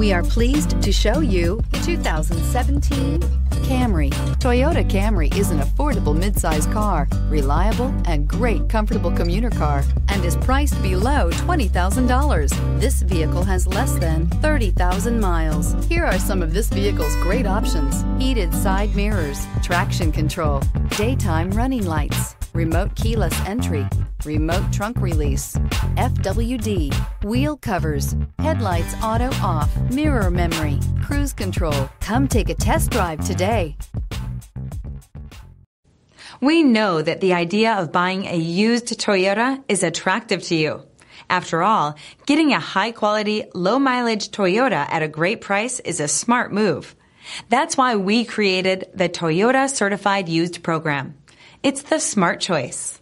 We are pleased to show you the 2017 Camry. Toyota Camry is an affordable midsize car, reliable and great comfortable commuter car, and is priced below $20,000. This vehicle has less than 30,000 miles. Here are some of this vehicle's great options. Heated side mirrors, traction control, daytime running lights, remote keyless entry, remote trunk release, FWD, wheel covers, headlights auto off, mirror memory, cruise control. Come take a test drive today. We know that the idea of buying a used Toyota is attractive to you. After all, getting a high quality, low mileage Toyota at a great price is a smart move. That's why we created the Toyota Certified Used Program. It's the smart choice.